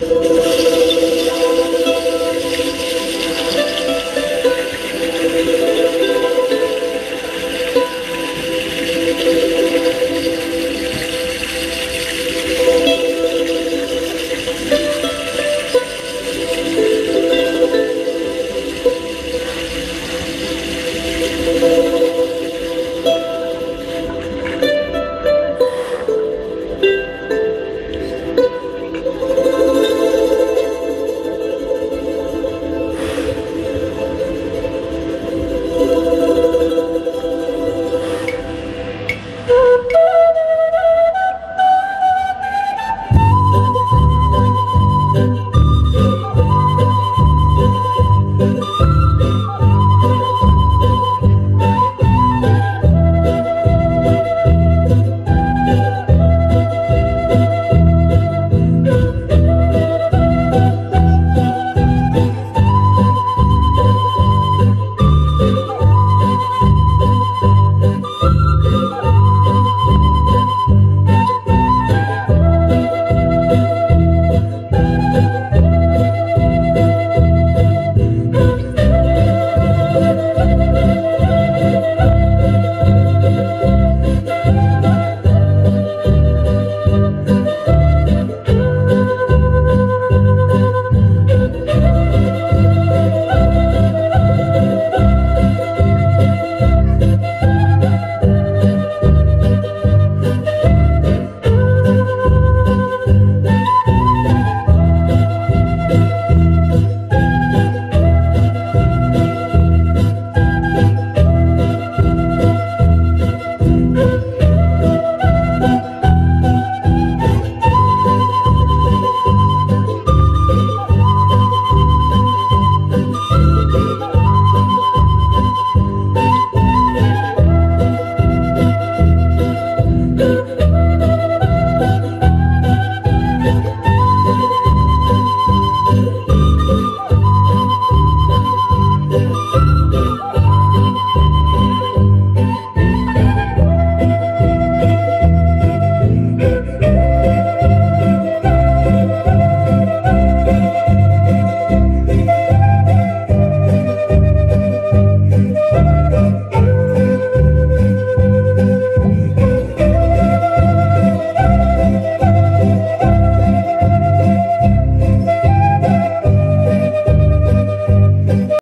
Música